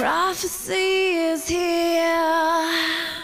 prophecy is here.